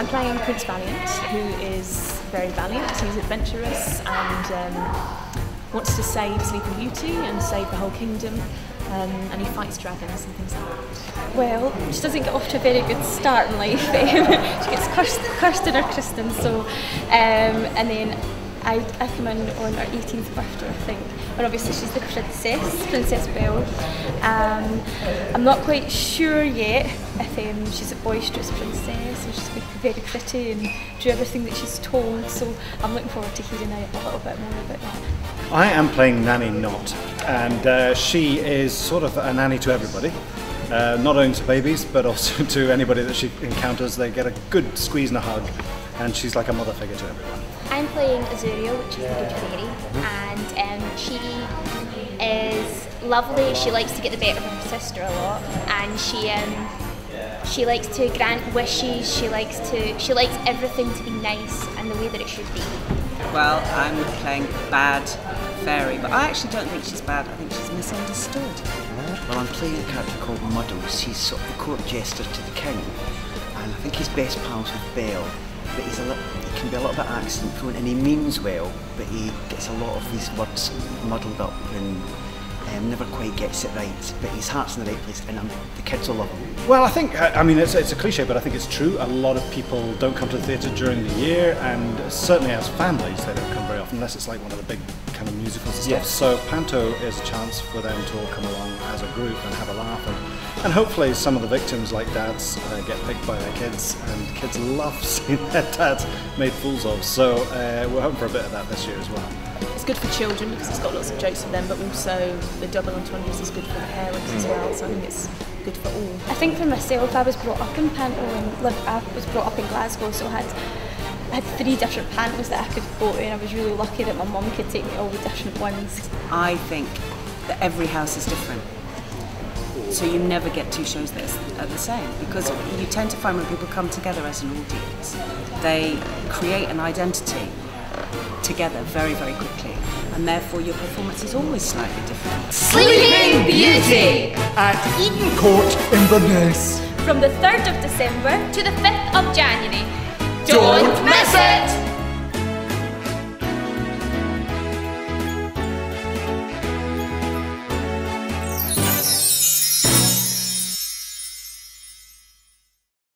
I'm playing Prince Valiant, who is very valiant. He's adventurous and um, wants to save Sleeping Beauty and save the whole kingdom. Um, and he fights dragons and things like that. Well, she doesn't get off to a very good start in life. she gets cursed, cursed in her Kristen, so um, and then I, I come in on her 18th birthday, I think. And obviously she's the princess, Princess Belle. Um, I'm not quite sure yet if um, she's a boisterous princess or she's very pretty and do everything that she's told. So I'm looking forward to hearing out a little bit more about that. I am playing Nanny Not, and uh, she is sort of a nanny to everybody. Uh, not only to babies, but also to anybody that she encounters. They get a good squeeze and a hug, and she's like a mother figure to everyone. I'm playing Azurio, which is the good fairy, and um, she is lovely. She likes to get the better of her sister a lot, and she um, she likes to grant wishes. She likes to she likes everything to be nice and the way that it should be. Well, I'm playing bad fairy, but I actually don't think she's bad. I think she's misunderstood. Well, I'm playing a character called Muddles. He's sort of the court jester to the king, and I think he's best pals with Belle. But he's a little, he can be a little bit accident prone, and he means well, but he gets a lot of these words muddled up and um, never quite gets it right. But his heart's in the right place, and um, the kids will love him. Well, I think, I mean, it's, it's a cliche, but I think it's true. A lot of people don't come to the theatre during the year, and certainly as families, they don't come very often, unless it's like one of the big kind of musicals and stuff. Yes. So Panto is a chance for them to all come along as a group and have a laugh. And, and hopefully some of the victims, like dads, uh, get picked by their kids, and kids love seeing their dads made fools of. So uh, we're hoping for a bit of that this year as well. It's good for children because it's got lots of jokes for them, but also the double entendres is good for the parents as well. So I think it's good for all. I think for myself, I was brought up in panto and lived, I was brought up in Glasgow, so I had I had three different pantos that I could go to, and I was really lucky that my mum could take me all the different ones. I think that every house is different. So you never get two shows that are the same because you tend to find when people come together as an audience, they create an identity together very, very quickly. And therefore, your performance is always slightly different. Sleeping Beauty! At Eden Court, in Inverness. From the 3rd of December to the 5th of January. Don't miss it!